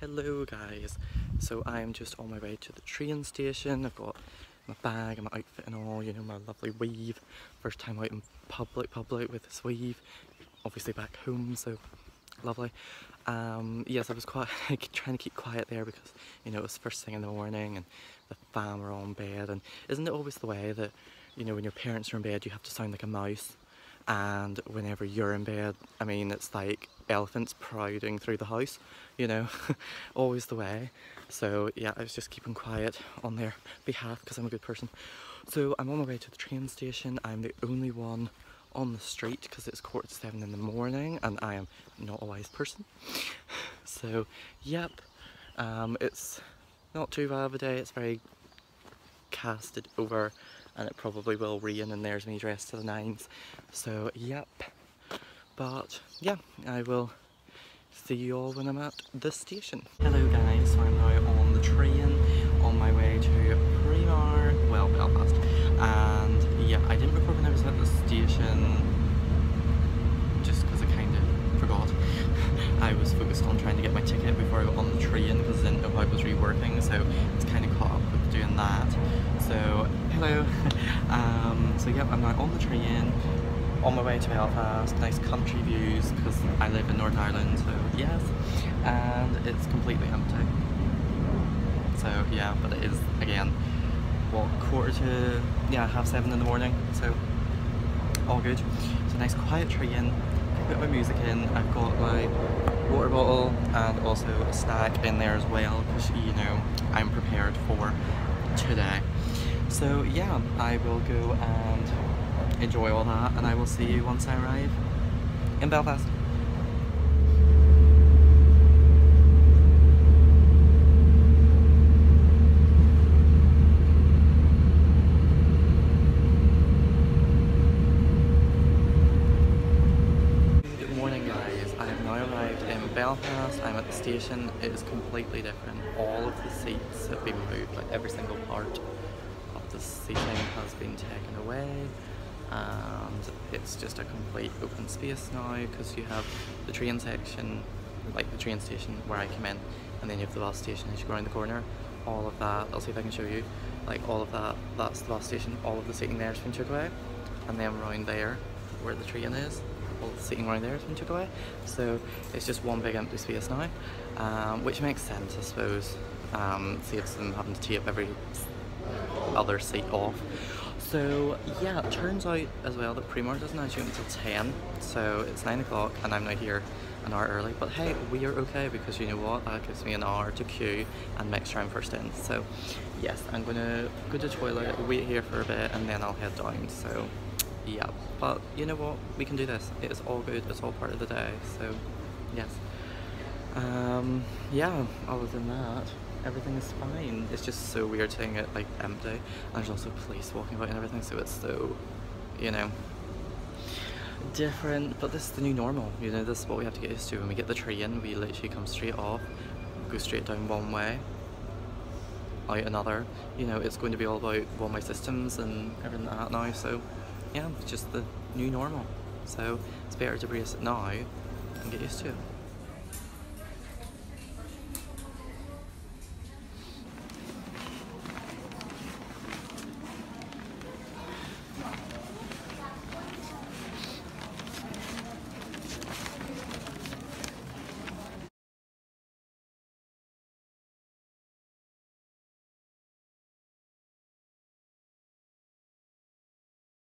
Hello guys, so I'm just on my way to the train station. I've got my bag and my outfit and all, you know, my lovely weave. First time out in public, public with this weave. Obviously back home, so lovely. Um, yes, I was quite trying to keep quiet there because, you know, it was first thing in the morning and the fam were on bed. And isn't it always the way that, you know, when your parents are in bed, you have to sound like a mouse? and whenever you're in bed, I mean, it's like elephants prouding through the house, you know, always the way. So yeah, I was just keeping quiet on their behalf because I'm a good person. So I'm on my way to the train station. I'm the only one on the street because it's quarter to seven in the morning and I am not a wise person. So yep, um, it's not too bad of a day. It's very casted over and it probably will rain and there's me dressed to the nines. So yep, but yeah, I will see you all when I'm at the station. Hello guys, so I'm now on the train on my way to Primark, well Belfast, and yeah, I didn't record when I was at the station just because I kind of forgot. I was focused on trying to get my ticket before I got on the train because I didn't know how it was reworking, so I was kind of caught up with doing that. So hello. um, so yeah, I'm now on the train, on my way to Belfast, nice country views because I live in Northern Ireland, so yes, and it's completely empty. So yeah, but it is again, what, quarter to, yeah, half seven in the morning, so all good. A nice quiet train, I put my music in, I've got my water bottle and also a snack in there as well because you know, I'm prepared for today. So yeah, I will go and enjoy all that and I will see you once I arrive in Belfast. Good morning guys, I have now arrived in Belfast, I'm at the station, it is completely different. All of the seats have been moved, like every single part of the seating has been taken away and it's just a complete open space now because you have the train section, like the train station where I come in and then you have the bus station as you go around the corner. All of that, I'll see if I can show you, like all of that, that's the bus station, all of the seating there has been took away and then around there where the train is all the seating around there has been took away so it's just one big empty space now um, which makes sense I suppose um, saves them having to tape every other seat off. So yeah, it turns out as well that Primark doesn't actually until 10, so it's 9 o'clock and I'm now here an hour early, but hey, we are okay because you know what, that gives me an hour to queue and make sure I'm first in. So yes, I'm gonna go to the toilet, wait here for a bit and then I'll head down, so yeah. But you know what, we can do this, it is all good, it's all part of the day, so yes. Um, yeah, other than that, everything is fine. It's just so weird seeing it like empty. And there's also police walking about and everything, so it's so, you know, different. But this is the new normal, you know, this is what we have to get used to. When we get the train, we literally come straight off, go straight down one way, out another. You know, it's going to be all about one-way systems and everything like that now, so yeah, it's just the new normal. So it's better to brace it now and get used to it.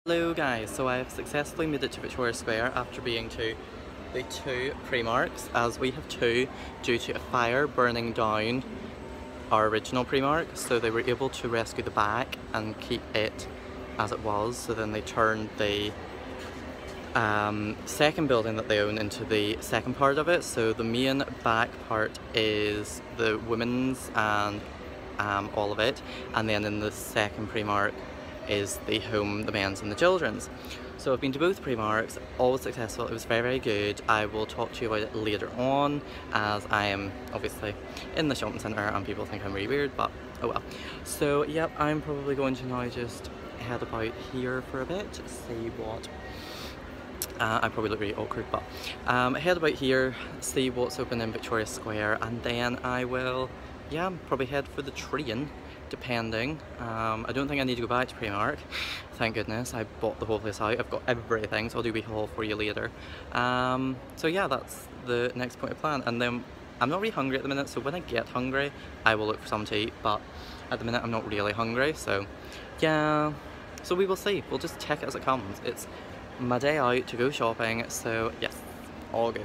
Hello guys, so I have successfully made it to Victoria Square after being to the two Primarks as we have two due to a fire burning down our original Primark so they were able to rescue the back and keep it as it was. So then they turned the um, second building that they own into the second part of it. So the main back part is the women's and um, all of it. And then in the second Primark is the home, the men's and the children's. So I've been to both Primarks, all successful, it was very very good. I will talk to you about it later on as I am obviously in the shopping centre and people think I'm really weird but oh well. So yep, I'm probably going to now just head about here for a bit, see what Uh, I probably look really awkward, but um, head about here, see what's open in Victoria Square, and then I will, yeah, probably head for the train, depending. Um, I don't think I need to go back to Primark, thank goodness. I bought the whole place out. I've got everything, so I'll do a haul for you later. Um, so yeah, that's the next point of plan. And then I'm not really hungry at the minute, so when I get hungry, I will look for something to eat, but at the minute I'm not really hungry, so yeah. So we will see. We'll just check it as it comes. It's my day out to go shopping, so yes, all good.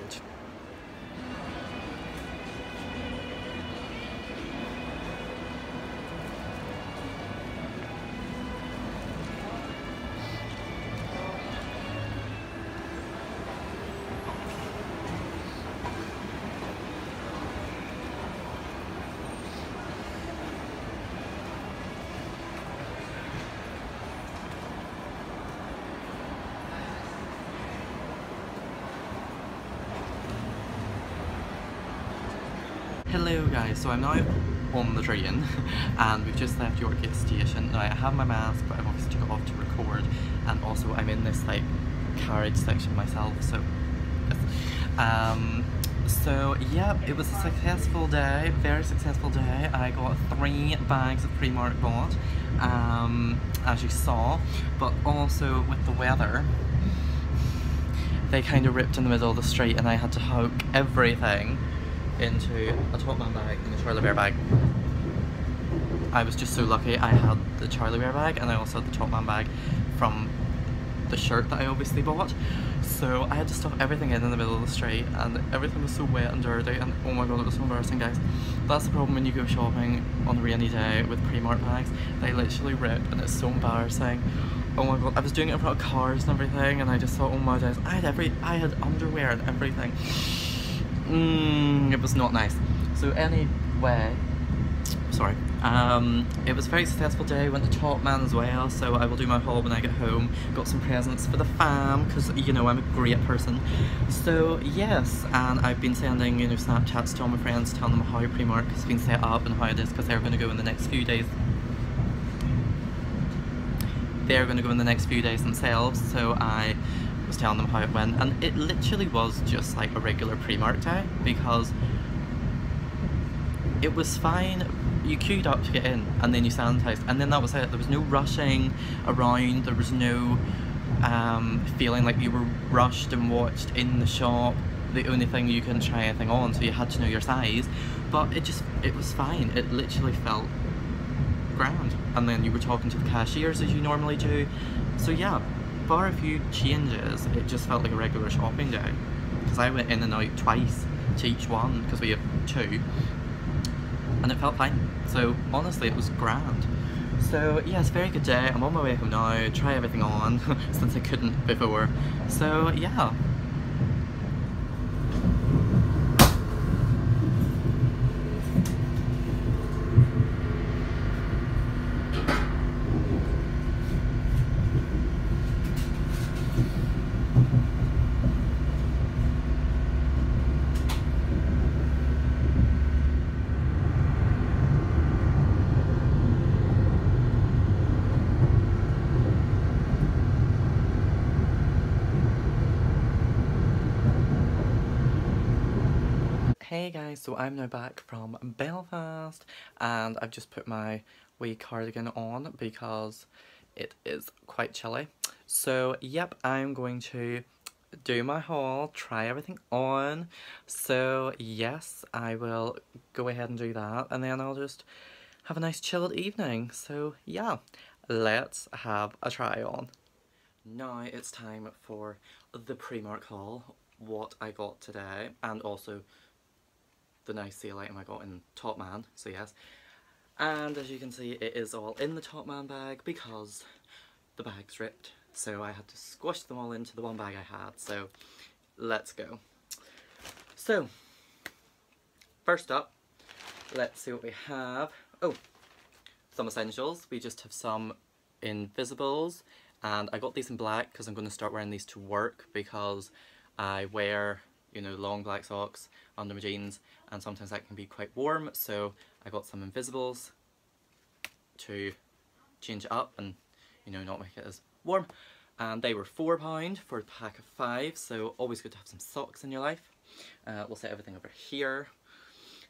Hello guys, so I'm now on the train and we've just left Yorkgate station. Now I have my mask but I've obviously took it off to record and also I'm in this like carriage section myself so um, so yeah, it was a successful day, very successful day. I got three bags of Primark bought, um, as you saw, but also with the weather, they kind of ripped in the middle of the street and I had to hook everything into a Topman bag and a Charlie Bear bag. I was just so lucky I had the Charlie Bear bag and I also had the Topman bag from the shirt that I obviously bought. So I had to stuff everything in in the middle of the street and everything was so wet and dirty and oh my god it was so embarrassing guys. That's the problem when you go shopping on a rainy day with Primark bags. They literally rip and it's so embarrassing. Oh my god, I was doing it in front of cars and everything and I just thought oh my days, I had every, I had underwear and everything. Mm, it was not nice. So anyway, sorry. Um, it was a very successful day, went to Topman as well, so I will do my haul when I get home. Got some presents for the fam, because, you know, I'm a great person. So, yes, and I've been sending, you know, Snapchats to all my friends, telling them how Primark has been set up and how it is, because they're going to go in the next few days. They're going to go in the next few days themselves, so I was telling them how it went, and it literally was just like a regular Primark day, because it was fine. You queued up to get in, and then you sanitized, and then that was it. There was no rushing around. There was no um, feeling like you were rushed and watched in the shop. The only thing you couldn't try anything on, so you had to know your size. But it just, it was fine. It literally felt grand. And then you were talking to the cashiers as you normally do. So yeah, bar a few changes, it just felt like a regular shopping day. Because I went in and out twice to each one, because we have two and it felt fine. So honestly, it was grand. So yeah, it's a very good day. I'm on my way home now, try everything on, since I couldn't before. So yeah, Hey guys, so I'm now back from Belfast and I've just put my wee cardigan on because it is quite chilly. So yep, I'm going to do my haul, try everything on. So yes, I will go ahead and do that and then I'll just have a nice chilled evening. So yeah, let's have a try on. Now it's time for the Primark haul, what I got today and also the nice seal item I got in Topman, so yes. And as you can see, it is all in the Topman bag because the bag's ripped. So I had to squash them all into the one bag I had, so let's go. So, first up, let's see what we have. Oh, some essentials. We just have some invisibles, and I got these in black because I'm going to start wearing these to work because I wear, you know, long black socks under my jeans and sometimes that can be quite warm so I got some invisibles to change it up and you know not make it as warm and they were £4 for a pack of five, so always good to have some socks in your life. Uh, we'll set everything over here.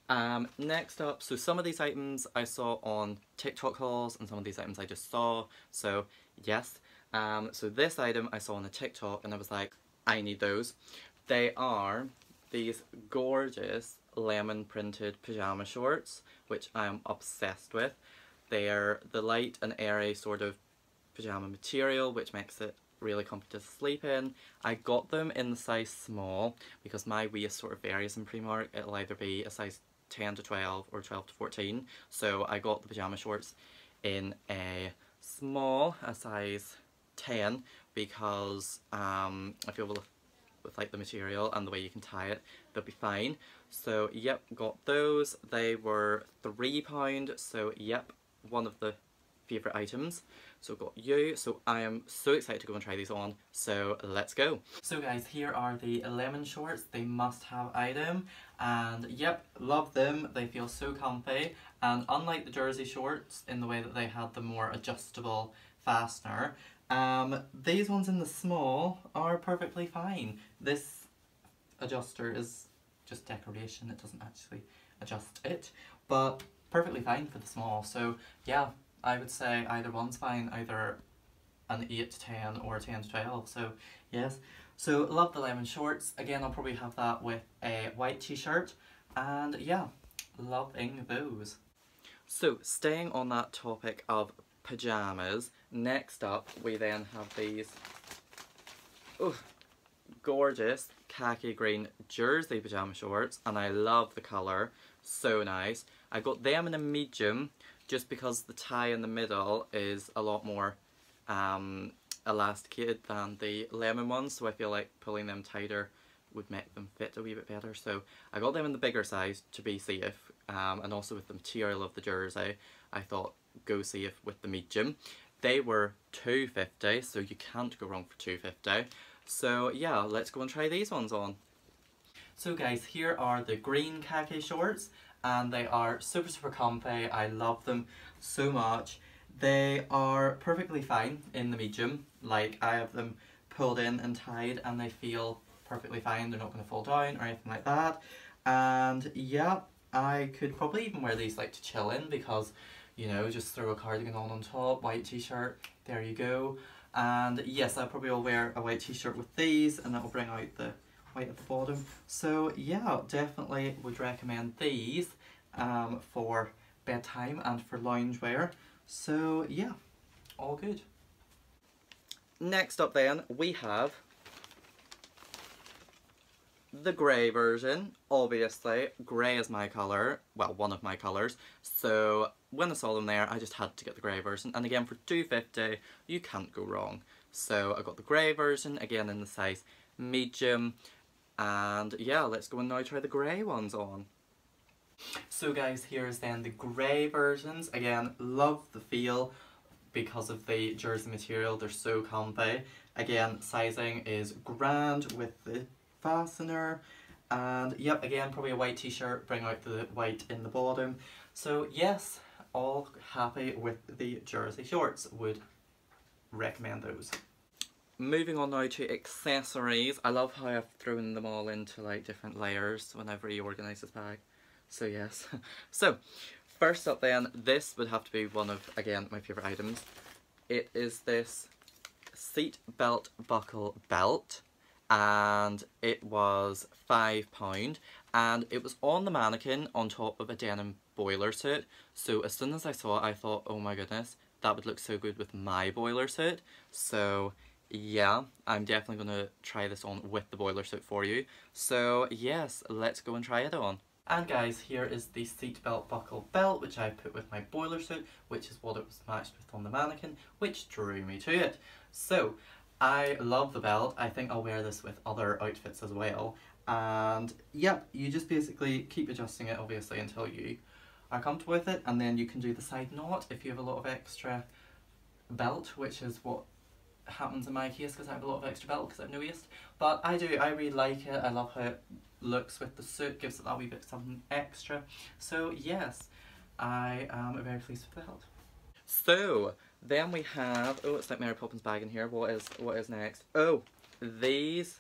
Um, next up, so some of these items I saw on TikTok hauls and some of these items I just saw, so yes. Um, so this item I saw on a TikTok and I was like, I need those. They are these gorgeous lemon printed pyjama shorts, which I am obsessed with. They're the light and airy sort of pyjama material, which makes it really comfy to sleep in. I got them in the size small because my waist sort of varies in Primark. It'll either be a size 10 to 12 or 12 to 14. So I got the pyjama shorts in a small, a size 10 because um, I feel with, like the material and the way you can tie it, they'll be fine. So yep, got those. They were £3, so yep, one of the favourite items. So got you, so I am so excited to go and try these on, so let's go. So guys, here are the lemon shorts, they must have item, and yep, love them, they feel so comfy, and unlike the jersey shorts, in the way that they had the more adjustable fastener, um, these ones in the small are perfectly fine. This adjuster is just decoration, it doesn't actually adjust it, but perfectly fine for the small, so yeah, I would say either one's fine, either an 8 to 10 or a 10 to 12, so yes. So love the lemon shorts, again I'll probably have that with a white t-shirt, and yeah, loving those. So staying on that topic of pyjamas, next up we then have these oh, gorgeous khaki green jersey pyjama shorts, and I love the colour, so nice. I got them in a medium, just because the tie in the middle is a lot more um, elasticated than the lemon ones so I feel like pulling them tighter would make them fit a wee bit better. So I got them in the bigger size to be safe um, and also with the material of the jersey. I thought go see if with the medium. They were 250 so you can't go wrong for 250 so yeah let's go and try these ones on. So guys here are the green khaki shorts and they are super super comfy. I love them so much. They are perfectly fine in the medium. Like I have them pulled in and tied and they feel perfectly fine. They're not going to fall down or anything like that. And yeah, I could probably even wear these like to chill in because you know, just throw a cardigan on on top, white t-shirt, there you go. And yes, I probably will wear a white t-shirt with these and that will bring out the white at the bottom. So yeah, definitely would recommend these um, for bedtime and for loungewear. So yeah, all good. Next up then, we have the grey version, obviously. Grey is my colour, well, one of my colours. So when I saw them there, I just had to get the grey version. And again, for 250 you can't go wrong. So I got the grey version, again in the size medium. And yeah, let's go and now try the grey ones on. So guys, here's then the grey versions. Again, love the feel because of the jersey material, they're so comfy. Again, sizing is grand with the fastener. And yep, again, probably a white t-shirt, bring out the white in the bottom. So yes, all happy with the jersey shorts, would recommend those. Moving on now to accessories. I love how I've thrown them all into like different layers whenever you organise this bag. So yes. so, first up then, this would have to be one of, again, my favourite items. It is this seat belt buckle belt and it was £5 and it was on the mannequin on top of a denim boiler suit so as soon as I saw it I thought oh my goodness that would look so good with my boiler suit so yeah I'm definitely going to try this on with the boiler suit for you so yes let's go and try it on. And guys, here is the seatbelt buckle belt, which I put with my boiler suit, which is what it was matched with on the mannequin, which drew me to it. So, I love the belt. I think I'll wear this with other outfits as well. And yep, you just basically keep adjusting it, obviously, until you are comfortable with it, and then you can do the side knot if you have a lot of extra belt, which is what happens in my case because I have a lot of extra belt because I have no waist. But I do, I really like it. I love how it looks with the suit, gives it that wee bit something extra. So yes, I am very pleased with the belt. So, then we have, oh, it's like Mary Poppins bag in here. What is, what is next? Oh, these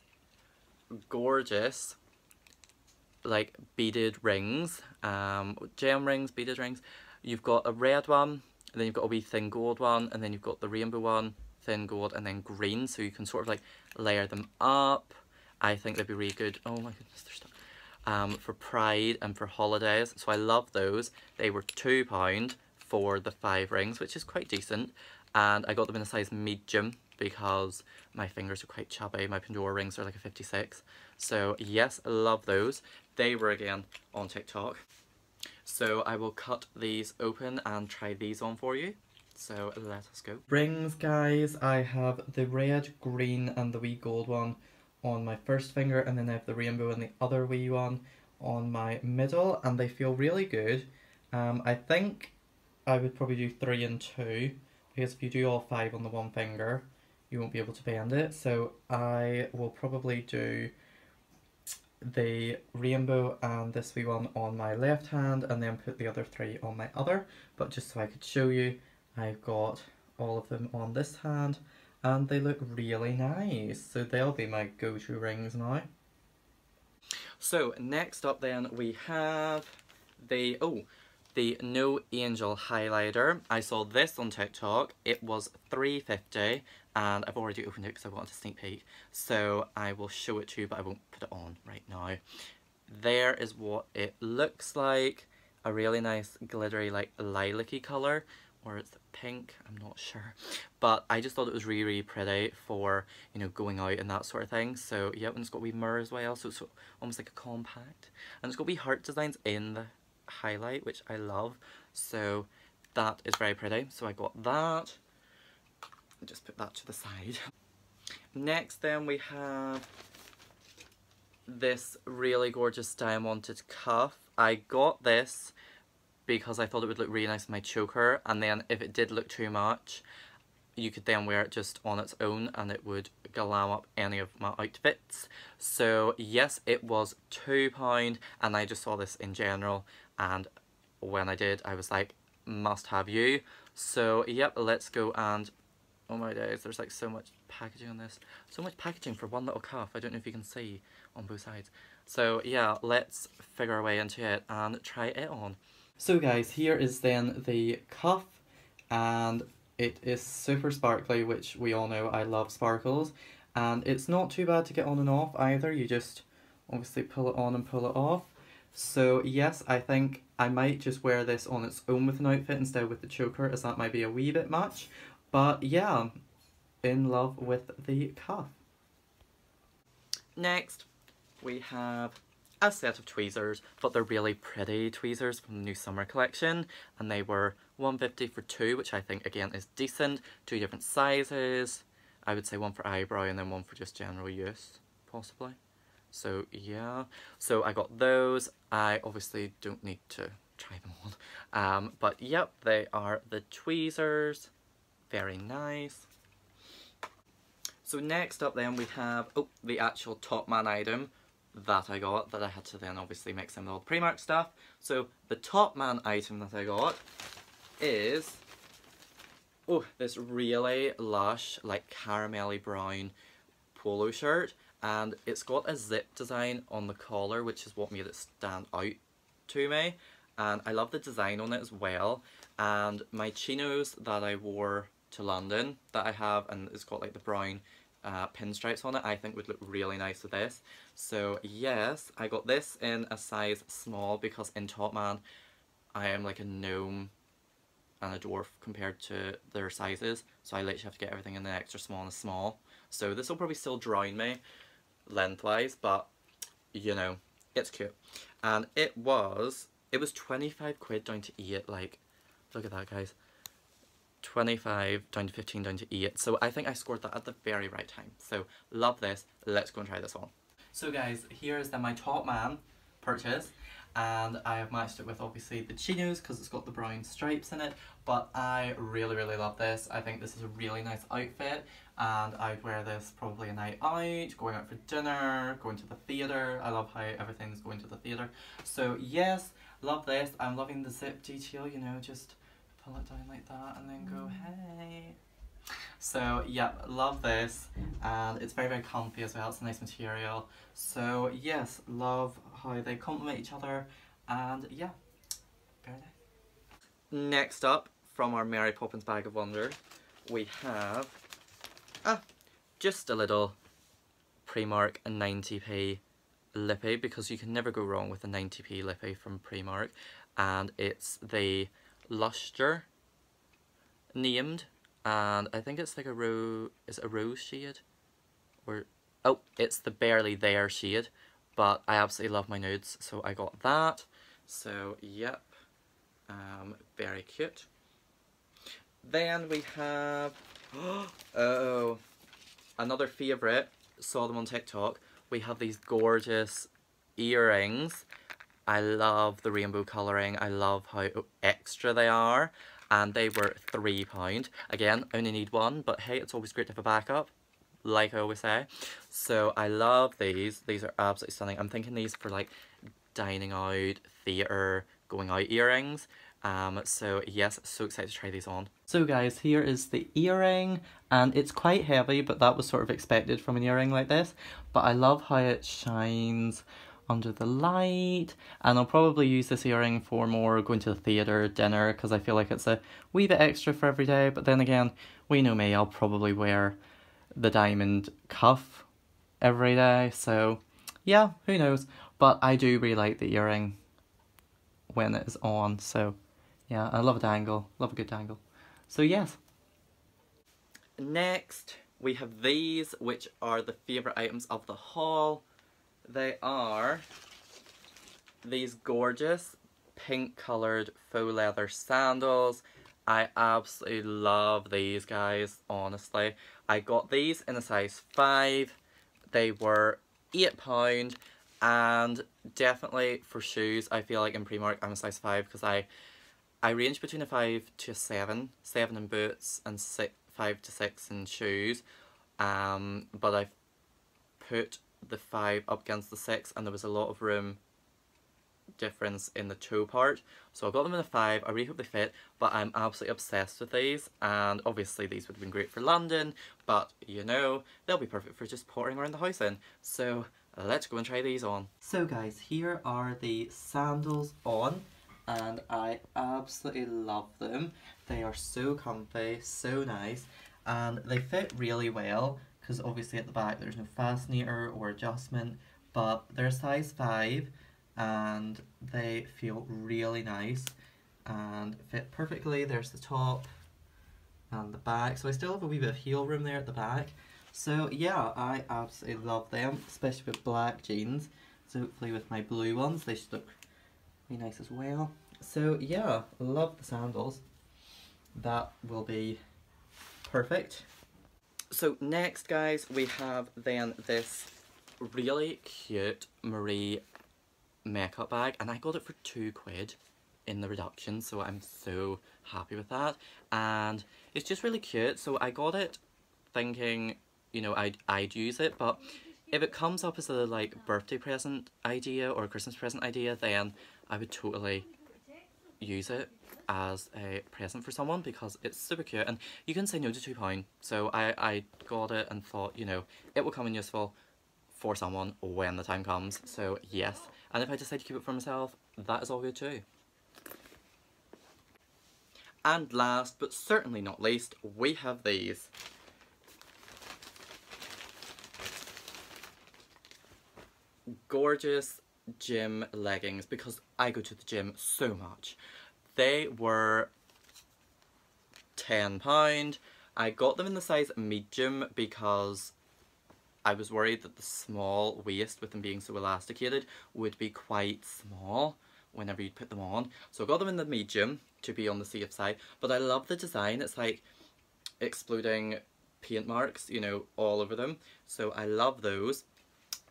gorgeous, like, beaded rings. Um, gem rings, beaded rings. You've got a red one, and then you've got a wee thin gold one, and then you've got the rainbow one, thin gold, and then green. So you can sort of, like, layer them up. I think they'd be really good. Oh my goodness, they're stuck. Um, for Pride and for holidays. So I love those. They were £2 for the five rings, which is quite decent. And I got them in a size medium because my fingers are quite chubby. My Pandora rings are like a 56. So yes, I love those. They were again on TikTok. So I will cut these open and try these on for you. So let us go. Rings guys, I have the red, green and the wee gold one on my first finger and then I have the rainbow and the other wee one on my middle and they feel really good. Um, I think I would probably do three and two because if you do all five on the one finger you won't be able to bend it so I will probably do the rainbow and this wee one on my left hand and then put the other three on my other but just so I could show you I've got all of them on this hand and they look really nice so they'll be my go-to rings now. So next up then we have the, oh the No Angel highlighter. I saw this on TikTok. It was 350 and I've already opened it because I wanted a sneak peek. So I will show it to you but I won't put it on right now. There is what it looks like. A really nice glittery like lilac-y colour or it's pink, I'm not sure. But I just thought it was really, really pretty for, you know, going out and that sort of thing. So yeah, and it's got wee mirror as well, so it's almost like a compact. And it's got wee heart designs in the highlight, which I love. So that is very pretty. So I got that. Just put that to the side. Next then we have this really gorgeous diamonded cuff. I got this because I thought it would look really nice in my choker and then if it did look too much you could then wear it just on its own and it would glam up any of my outfits. So yes, it was £2 and I just saw this in general and when I did I was like must have you so yep let's go and oh my days there's like so much packaging on this. So much packaging for one little cuff. I don't know if you can see on both sides. So yeah let's figure our way into it and try it on. So guys here is then the cuff and it is super sparkly which we all know I love sparkles. And it's not too bad to get on and off either. You just obviously pull it on and pull it off. So yes, I think I might just wear this on its own with an outfit instead with the choker as that might be a wee bit much. But yeah, in love with the cuff. Next, we have a set of tweezers, but they're really pretty tweezers from the new summer collection, and they were 150 for two, which I think again is decent. Two different sizes. I would say one for eyebrow and then one for just general use, possibly. So yeah, so I got those. I obviously don't need to try them on. Um, but yep, they are the tweezers. Very nice. So next up then we have, oh, the actual Top Man item that I got that I had to then obviously mix in with all the Primark stuff. So the Top Man item that I got is, oh, this really lush, like caramelly brown polo shirt and it's got a zip design on the collar which is what made it stand out to me and I love the design on it as well and my chinos that I wore to London that I have and it's got like the brown uh, pinstripes on it I think would look really nice with this so yes I got this in a size small because in Top Man I am like a gnome and a dwarf compared to their sizes so I literally have to get everything in the extra small and small so this will probably still drown me lengthwise, but you know, it's cute. And it was, it was 25 quid down to eat like, look at that guys. 25 down to 15 down to 8. So I think I scored that at the very right time. So love this. Let's go and try this on. So guys, here is then my top man purchase and I have matched it with obviously the chinos because it's got the brown stripes in it but I really really love this I think this is a really nice outfit and I'd wear this probably a night out, going out for dinner, going to the theatre I love how everything's going to the theatre so yes love this I'm loving the zip detail you know just pull it down like that and then go hey. So yeah, love this and it's very very comfy as well, it's a nice material. So yes, love how they complement each other and yeah, very nice. Next up from our Mary Poppins Bag of Wonder we have ah, just a little Primark 90p lippy because you can never go wrong with a 90p lippy from Primark and it's the Luster named and I think it's like a rose, is a rose shade? Or, oh, it's the Barely There shade, but I absolutely love my nudes, so I got that. So, yep, um, very cute. Then we have, oh, another favourite, saw them on TikTok. We have these gorgeous earrings. I love the rainbow colouring. I love how extra they are and they were £3. Again, only need one, but hey, it's always great to have a backup, like I always say. So I love these. These are absolutely stunning. I'm thinking these for like dining out, theatre, going out earrings. Um, so yes, so excited to try these on. So guys, here is the earring, and it's quite heavy, but that was sort of expected from an earring like this. But I love how it shines under the light and I'll probably use this earring for more going to the theatre, dinner because I feel like it's a wee bit extra for every day. But then again we know me I'll probably wear the diamond cuff every day. So yeah who knows? But I do really like the earring when it is on. So yeah I love a dangle love a good dangle. So yes. Next we have these which are the favourite items of the haul they are these gorgeous pink coloured faux leather sandals. I absolutely love these guys, honestly. I got these in a size 5. They were £8 and definitely for shoes, I feel like in Primark I'm a size 5 because I I range between a 5 to a 7. 7 in boots and six, 5 to 6 in shoes. Um, but I've put the 5 up against the 6 and there was a lot of room difference in the toe part. So I got them in a 5, I really hope they fit, but I'm absolutely obsessed with these and obviously these would have been great for London, but you know, they'll be perfect for just pottering around the house in. So let's go and try these on. So guys, here are the sandals on and I absolutely love them. They are so comfy, so nice, and they fit really well because obviously at the back there's no fascinator or adjustment but they're size 5 and they feel really nice and fit perfectly. There's the top and the back. So I still have a wee bit of heel room there at the back. So yeah I absolutely love them especially with black jeans. So hopefully with my blue ones they should look really nice as well. So yeah love the sandals. That will be perfect so next guys we have then this really cute Marie makeup bag and I got it for two quid in the reduction so I'm so happy with that. And it's just really cute so I got it thinking you know I'd, I'd use it but if it comes up as a like birthday present idea or Christmas present idea then I would totally use it as a present for someone because it's super cute and you can say no to £2 so I, I got it and thought you know it will come in useful for someone when the time comes so yes and if I decide to keep it for myself that is all good too. And last but certainly not least we have these. Gorgeous gym leggings because I go to the gym so much. They were £10. I got them in the size medium because I was worried that the small waist with them being so elasticated would be quite small whenever you put them on. So I got them in the medium to be on the safe side. But I love the design. It's like exploding paint marks, you know, all over them. So I love those.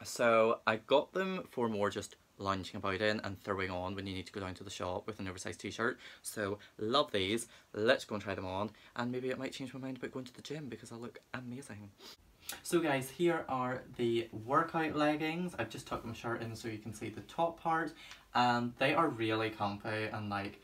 So I got them for more just lounging about in and throwing on when you need to go down to the shop with an oversized t-shirt. So love these. Let's go and try them on and maybe it might change my mind about going to the gym because I look amazing. So guys, here are the workout leggings. I've just tucked my shirt in so you can see the top part and they are really comfy and like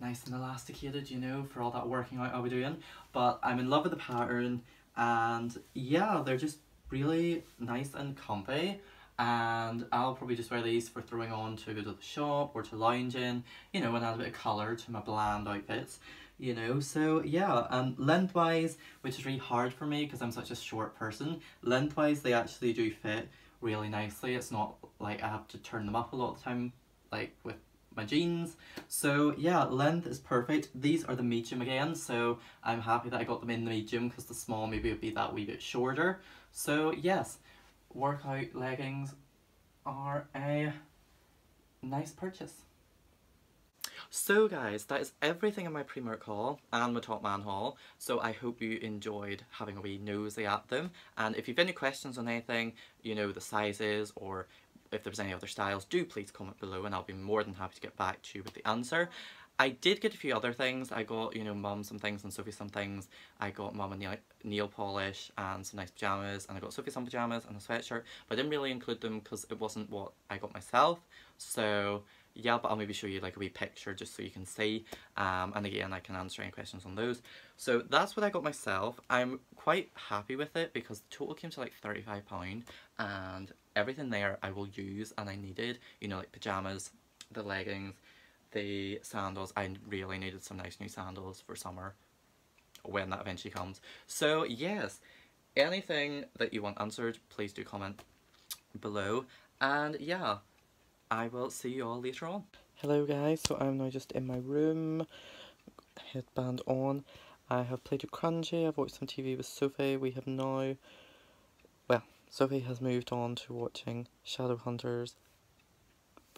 nice and elasticated, you know, for all that working out I'll be doing. But I'm in love with the pattern and yeah, they're just really nice and comfy and I'll probably just wear these for throwing on to go to the shop or to lounge in, you know, and add a bit of colour to my bland outfits, you know, so yeah, and lengthwise, which is really hard for me because I'm such a short person, lengthwise they actually do fit really nicely, it's not like I have to turn them up a lot of the time, like with my jeans. So yeah, length is perfect. These are the medium again, so I'm happy that I got them in the medium because the small maybe would be that wee bit shorter. So yes, workout leggings are a nice purchase. So guys, that is everything in my Primark haul and my Top Man haul. So I hope you enjoyed having a wee nosy at them. And if you've any questions on anything, you know, the sizes or if there's any other styles, do please comment below and I'll be more than happy to get back to you with the answer. I did get a few other things. I got, you know, mum some things and Sophie some things. I got mum a nail, nail polish and some nice pyjamas and I got Sophie some pyjamas and a sweatshirt. But I didn't really include them because it wasn't what I got myself. So yeah, but I'll maybe show you like a wee picture just so you can see. Um, and again, I can answer any questions on those. So that's what I got myself. I'm quite happy with it because the total came to like £35 and everything there I will use and I needed, you know, like pyjamas, the leggings, the sandals. I really needed some nice new sandals for summer when that eventually comes. So yes, anything that you want answered, please do comment below. And yeah, I will see you all later on. Hello guys, so I'm now just in my room, headband on. I have played with Crunchy, I've watched some TV with Sophie. We have now, well, Sophie has moved on to watching Shadowhunters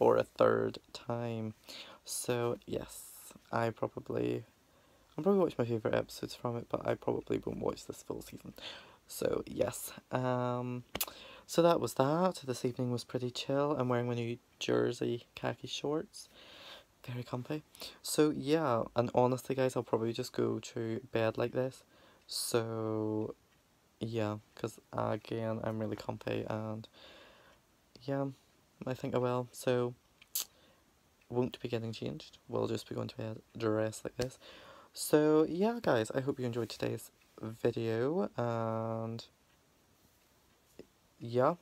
for a third time. So, yes, I probably... I'll probably watch my favourite episodes from it, but I probably won't watch this full season. So, yes. Um, so that was that. This evening was pretty chill. I'm wearing my new jersey khaki shorts. Very comfy. So, yeah. And honestly, guys, I'll probably just go to bed like this. So, yeah. Because, again, I'm really comfy and... Yeah, I think I will. So, won't be getting changed. We'll just be going to a dress like this. So yeah guys, I hope you enjoyed today's video and yeah,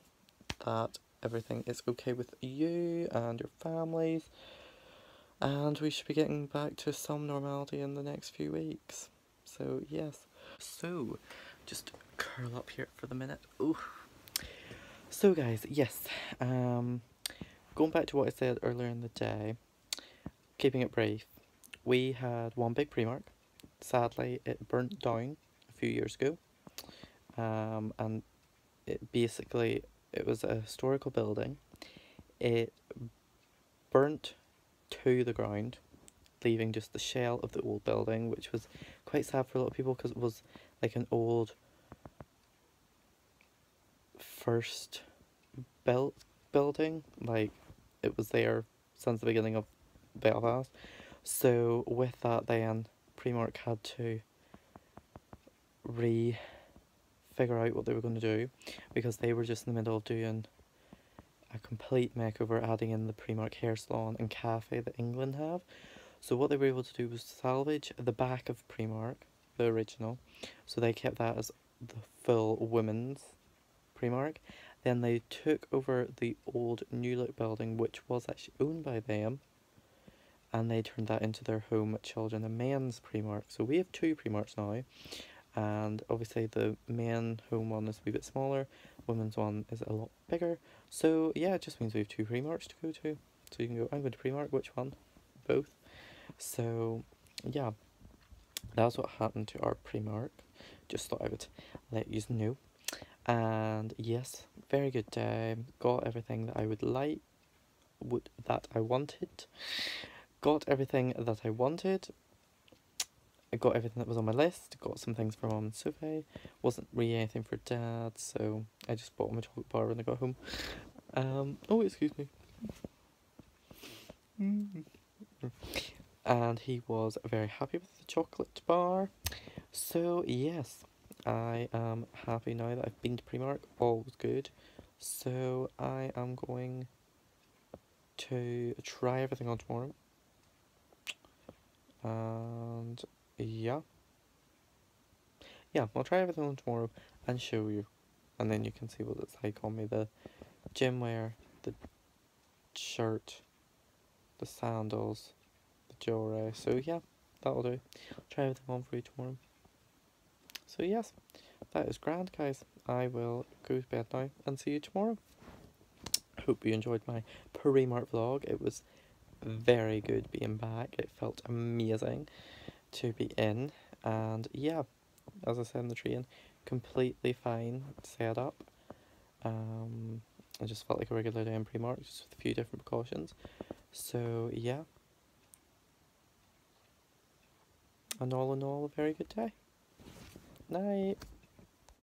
that everything is okay with you and your families and we should be getting back to some normality in the next few weeks. So yes. So, just curl up here for the minute. Ooh. So guys, yes, um, going back to what I said earlier in the day, keeping it brief, we had one big Primark. Sadly, it burnt down a few years ago. Um, and it basically, it was a historical building. It burnt to the ground, leaving just the shell of the old building, which was quite sad for a lot of people because it was like an old first built building. Like, it was there since the beginning of Belfast. So with that then Primark had to re figure out what they were going to do because they were just in the middle of doing a complete makeover adding in the Primark hair salon and cafe that England have. So what they were able to do was salvage the back of Primark, the original. So they kept that as the full women's Primark. Then they took over the old New Look building which was actually owned by them and they turned that into their home children and men's Primark. So we have two Primarks now, and obviously the men home one is a wee bit smaller, women's one is a lot bigger. So yeah, it just means we have two Primarks to go to. So you can go, I'm going to Primark, which one? Both. So yeah, that's what happened to our Primark. Just thought I would let you know. And yes, very good day. Got everything that I would like, would that I wanted got everything that I wanted. I got everything that was on my list. Got some things for mom and Sophie. Wasn't really anything for dad, so I just bought a chocolate bar when I got home. Um, oh, excuse me. And he was very happy with the chocolate bar. So, yes, I am happy now that I've been to Primark. All was good. So, I am going to try everything on tomorrow and yeah. Yeah, I'll try everything on tomorrow and show you. And then you can see what it's like on me. The gym wear, the shirt, the sandals, the jewellery. So yeah, that'll do. I'll try everything on for you tomorrow. So yes, that is grand guys. I will go to bed now and see you tomorrow. Hope you enjoyed my Primark vlog. It was very good being back. It felt amazing to be in. And yeah, as I said in the train, completely fine set up. Um, I just felt like a regular day in Primark, just with a few different precautions. So yeah. And all in all, a very good day. Night.